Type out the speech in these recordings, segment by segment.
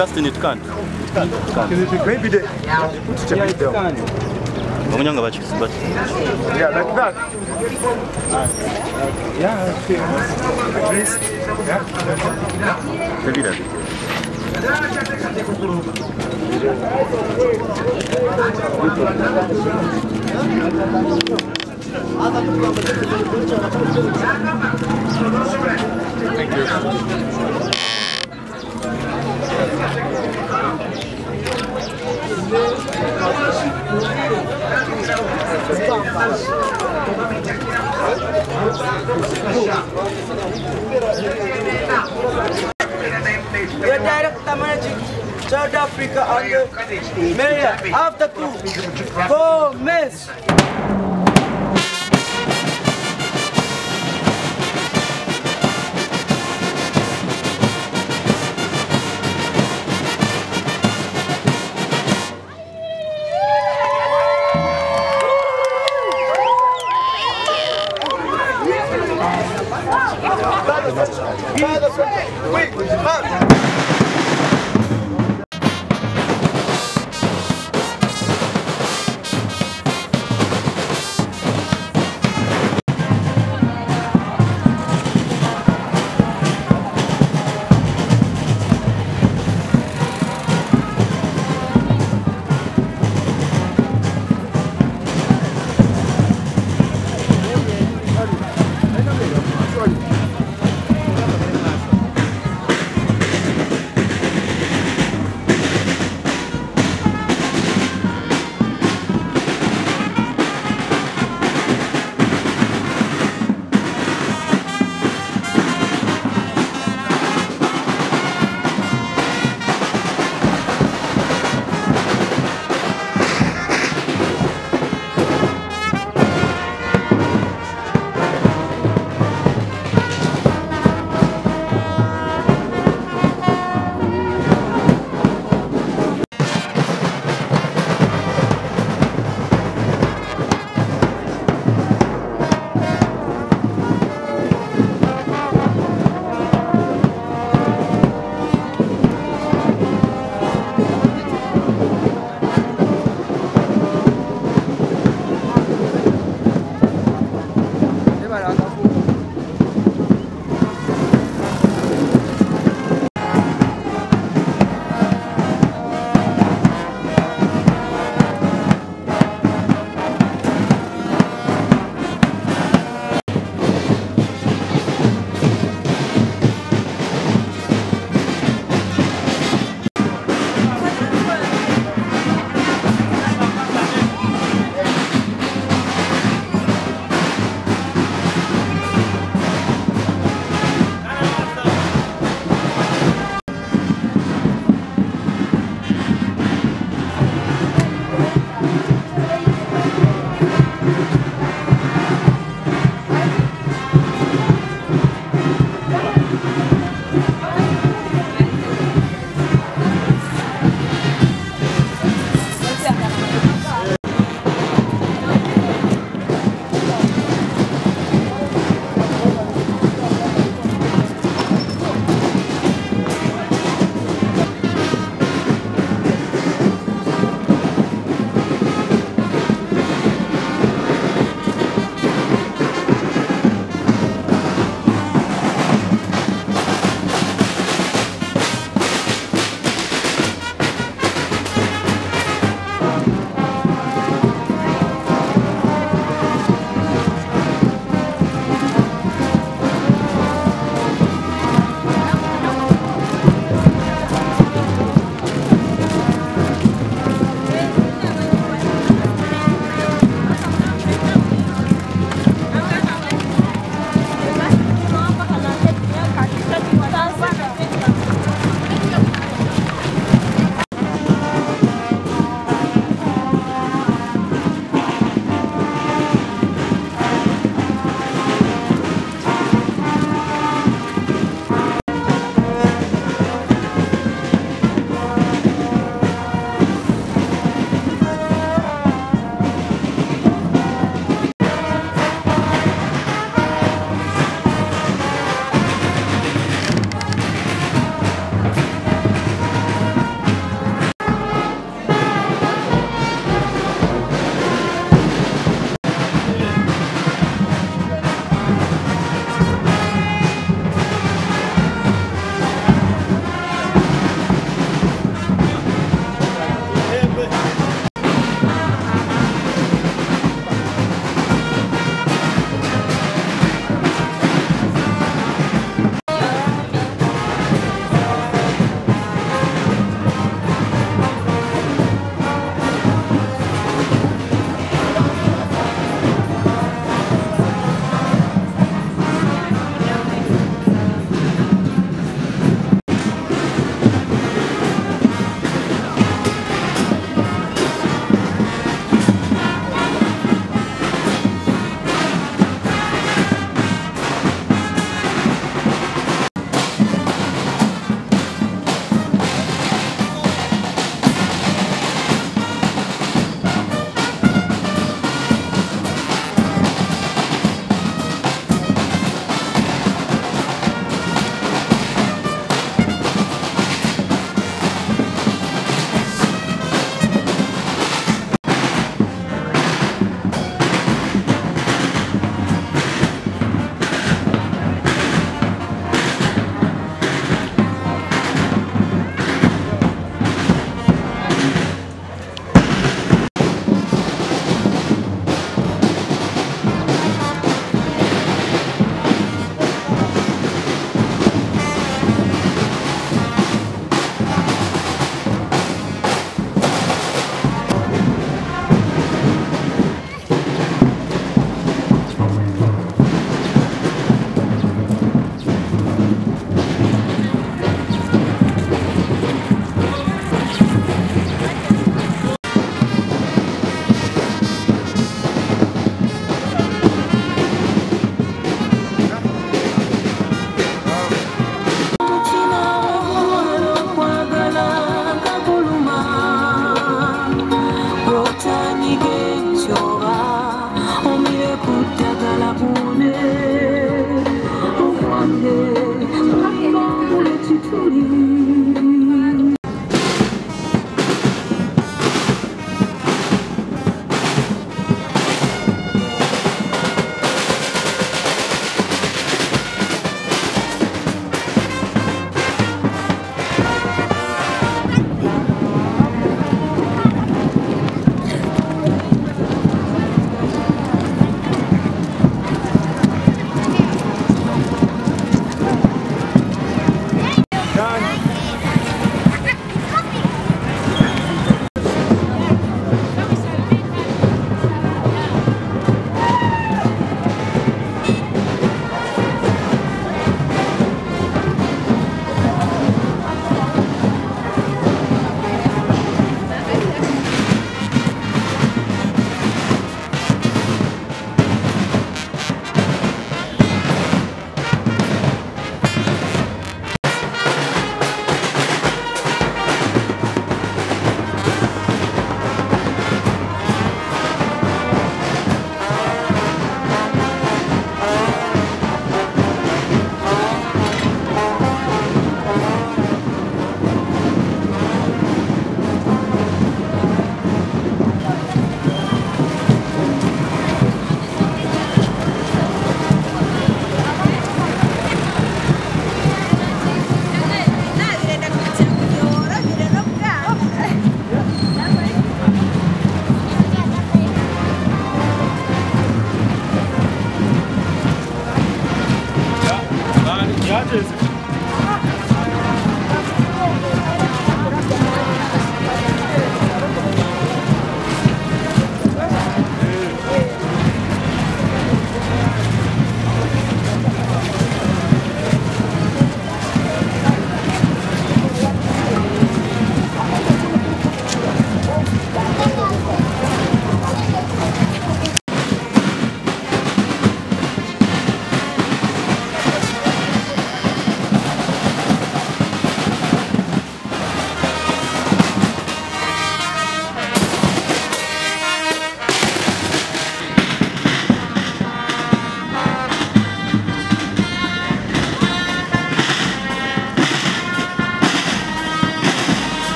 Augustine, it can't. It can't. It can't. Maybe they put it yeah, bit down. Bamunyanga bachikisi but yeah, like that. Yeah, okay. At least, yeah. yeah. Maybe that. Thank you. Mayor of the crew.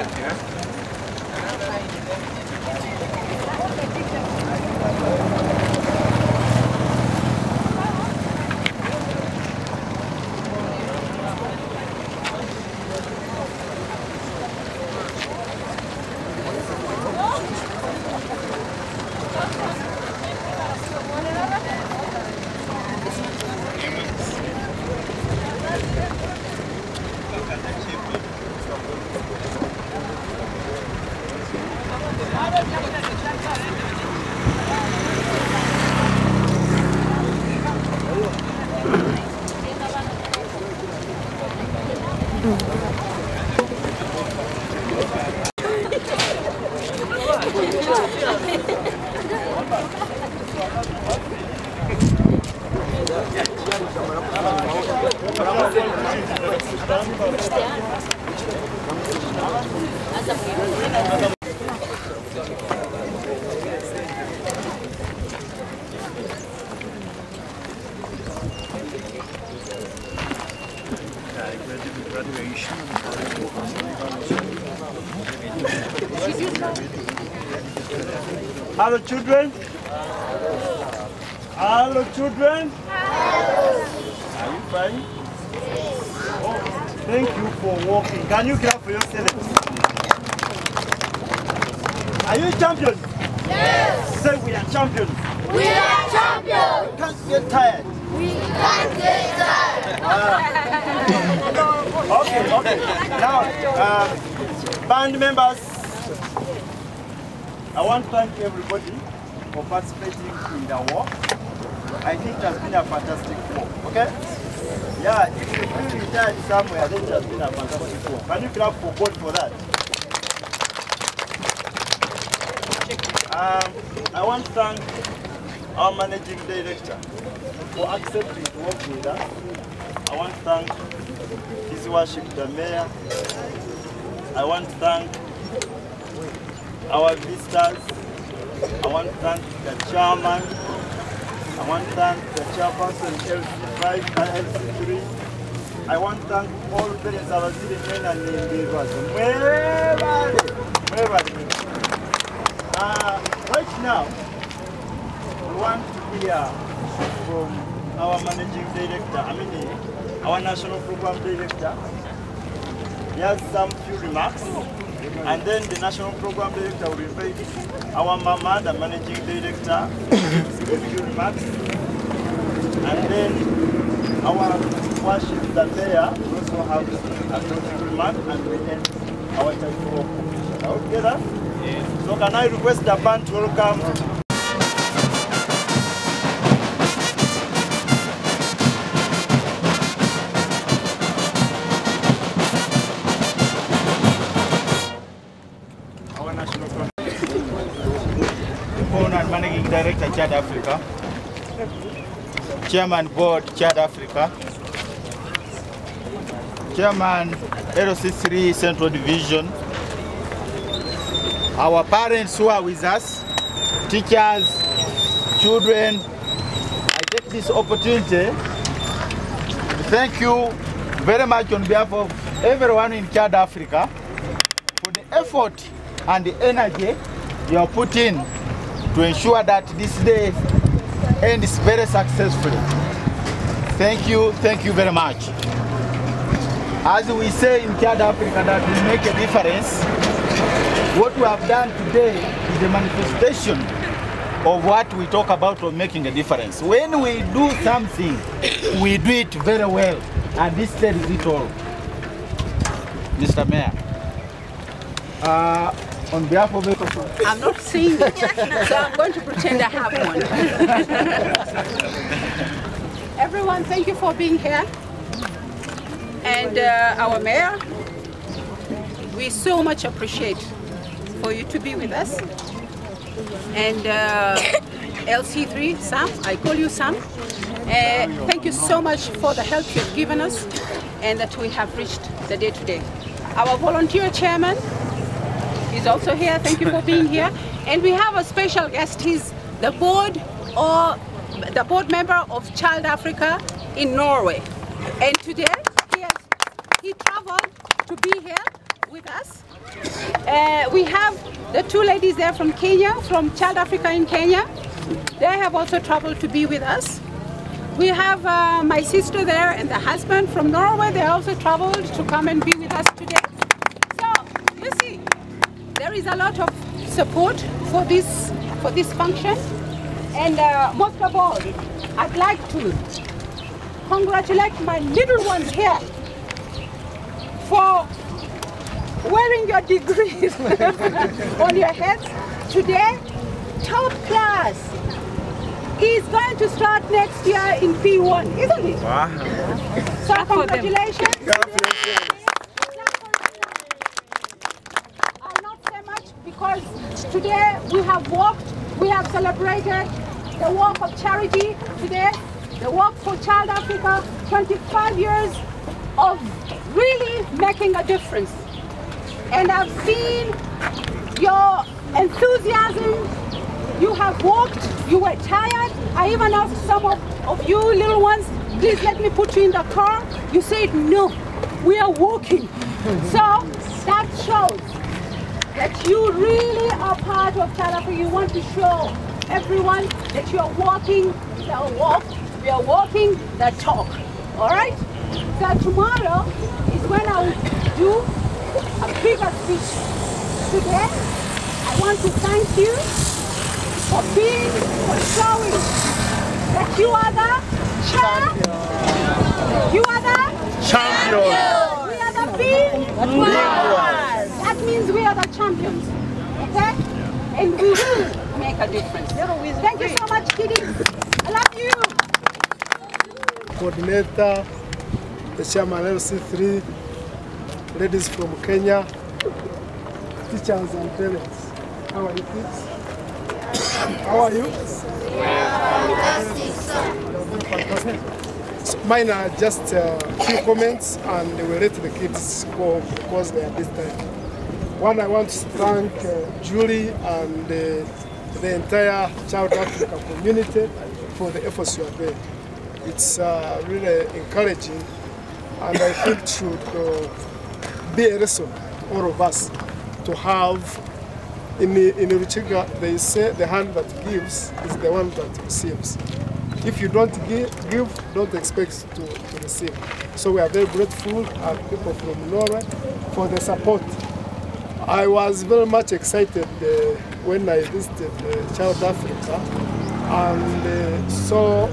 Yeah. Hello, children. Hello, children. Are you fine? Oh, thank you for walking. Can you clap for yourselves? Are you champions? Yes. Say we are champions. We are champions. Can't get tired. We can't get tired. Ah. Okay, okay. Now, uh, band members, I want to thank everybody for participating in the walk. I think it has been a fantastic walk, okay? Yeah, if you feel retired somewhere, then it has been a fantastic walk. Can you clap for God for that? Um, I want to thank our managing director for accepting to work with us. I want to thank His Worship the Mayor. I want to thank our visitors. I want to thank the chairman. I want to thank the chairperson LC5 and LC3. I want to thank all parents of Azili men and neighbors. Mwebale, mwebale. Uh, right now, we want to hear from our managing director, I mean, our national program director. He has some few remarks, and then the national program director will invite our mama, the managing director, a few remarks, and then our worship, the mayor, will also have a closing remark, and we end our time for we together? So can I request the band to welcome Child Africa. Chairman Board, Child Africa. Chairman, LC3 Central Division. Our parents who are with us, teachers, children. I take this opportunity to thank you very much on behalf of everyone in Child Africa for the effort and the energy you are putting to ensure that this day ends very successfully. Thank you, thank you very much. As we say in Child Africa that we make a difference, what we have done today is a manifestation of what we talk about of making a difference. When we do something, we do it very well, and this tells it all. Mr. Mayor, uh, on behalf of the I'm not seeing it, so I'm going to pretend I have one. Everyone, thank you for being here. And uh, our mayor, we so much appreciate for you to be with us. And uh, LC3, Sam, I call you Sam. Uh, thank you so much for the help you've given us and that we have reached the day today. Our volunteer chairman, He's also here. Thank you for being here. And we have a special guest. He's the board or the board member of Child Africa in Norway. And today he, has, he traveled to be here with us. Uh, we have the two ladies there from Kenya, from Child Africa in Kenya. They have also traveled to be with us. We have uh, my sister there and the husband from Norway. They also traveled to come and be with us today. So there is a lot of support for this for this function. And uh, most of all I'd like to congratulate my little ones here for wearing your degrees on your heads. Today top class is going to start next year in P1 isn't it? So congratulations I'll not say much because today we have walked, we have celebrated the walk of charity today, the work for Child Africa, 25 years of really making a difference. And I've seen your enthusiasm. You have walked, you were tired. I even asked some of, of you little ones, please let me put you in the car. You said no, we are walking. So that shows that you really are part of Africa. You want to show everyone that you are walking the walk, we are walking the talk. All right? So tomorrow is when I will do a bigger speech. Today, I want to thank you for being, for showing that you are the champ. You are the Champion. we are the big ones. That means we are champions. Okay? And we will make a difference. Thank you so much, kiddies. I love you. coordinator, the chairman LC3, ladies from Kenya, teachers and parents. How are you kids? How are you? Fantastic. So mine are just a few comments and we will let the kids go because they are this time. One, I want to thank uh, Julie and uh, the entire Child Africa community for the efforts you have made. It's uh, really encouraging and I think it should uh, be a lesson to all of us to have in, in Ruchiga they say the hand that gives is the one that receives. If you don't give, give don't expect to, to receive. So we are very grateful and people from Norway for the support. I was very much excited uh, when I visited uh, Child Africa and uh, saw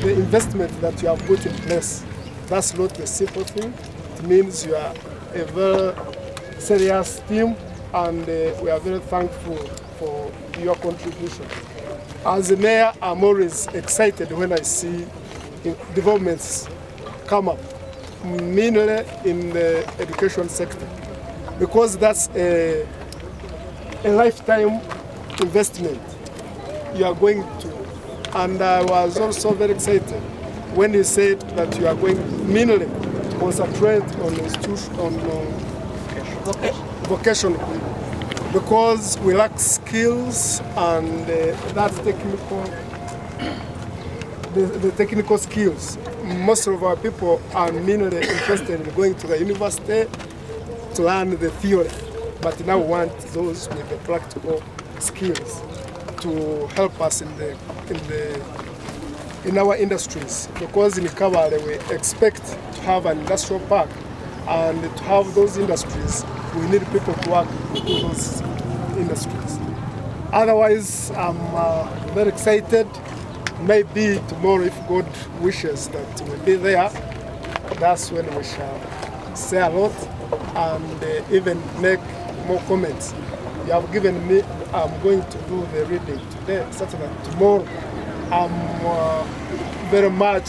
the investment that you have put in place. That's not a simple thing. It means you are a very serious team and uh, we are very thankful for your contribution. As a mayor, I'm always excited when I see developments come up, mainly in the education sector, because that's a, a lifetime investment you are going to. And I was also very excited when you said that you are going mainly concentrate on institution, on uh, vocation, because we lack skills and uh, that technical, the, the technical skills. Most of our people are mainly interested in going to the university to learn the theory, but now we want those with the practical skills to help us in the in the in our industries because in Kabale we expect to have an industrial park and to have those industries we need people to work in those industries. Otherwise, I'm uh, very excited. Maybe tomorrow, if God wishes that we'll be there, that's when we shall say a lot and uh, even make more comments. You have given me, I'm going to do the reading today, that tomorrow I'm uh, very much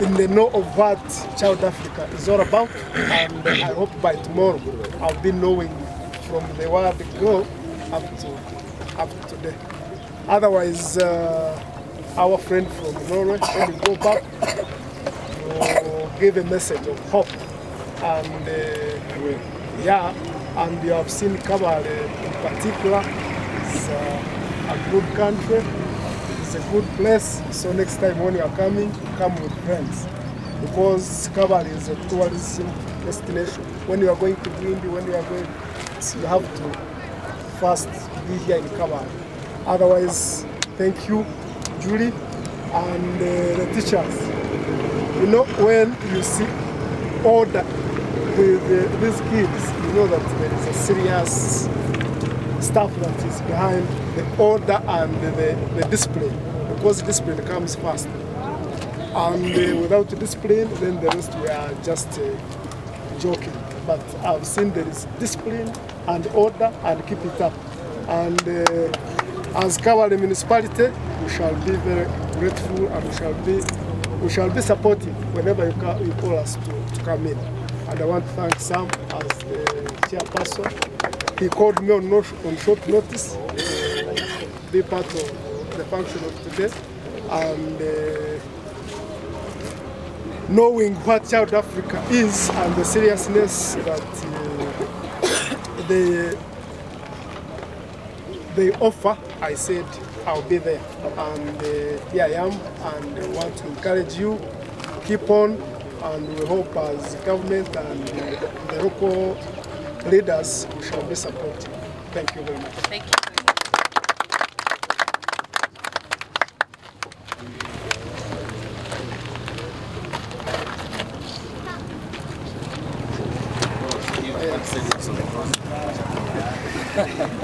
in the know of what Child Africa is all about, and I hope by tomorrow I'll be knowing from the word go up to up to today. Otherwise, uh, our friend from Norway, when we go back, will give a message of hope, and uh, yeah, and you have seen Kabale in particular. It's uh, a good country. It's a good place. So next time when you are coming, come with friends. Because Kabale is a tourism destination. When you are going to Bwindi, when you are going, so you have to first be here in Kabale. Otherwise, thank you, Julie, and uh, the teachers. You know, when you see order uh, these kids, you know that there is a serious stuff that is behind the order and the, the discipline, because discipline comes first. And uh, without discipline, then the rest we are just uh, joking. But I've seen there is discipline and order and keep it up. And uh, as Kabale municipality, we shall be very grateful and we shall be we shall be supportive whenever you, ca- you call us to, to come in. And I want to thank Sam as the chairperson. He called me on, no, on short notice, to be part of the function of today. and uh, knowing what Child Africa is and the seriousness that uh, they they offer, I said I'll be there. And uh, here I am, and I want to encourage you, keep on, and we hope as government and uh, the local leaders we shall be supporting. Thank you very much. Thank you.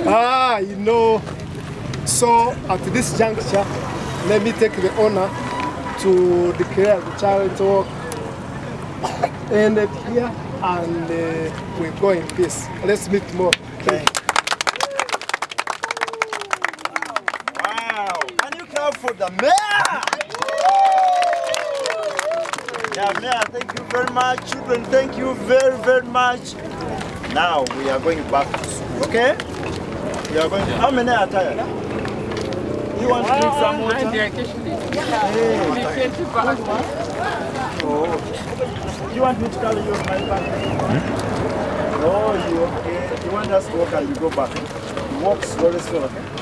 Ah, you know, so at this juncture, let me take the honor to declare the charity walk ended here and uh, we go in peace. Let's meet more. Thank you. Wow! Can you clap for the mayor? Yeah, mayor, thank you very much. Children, thank you very, very much. Now we are going back to school, okay? We are going. How many are tired? You want to drink some water? Oh. You want me to carry your my back? Oh, you okay? You want us to walk and you go back? Walk slowly, slowly, okay?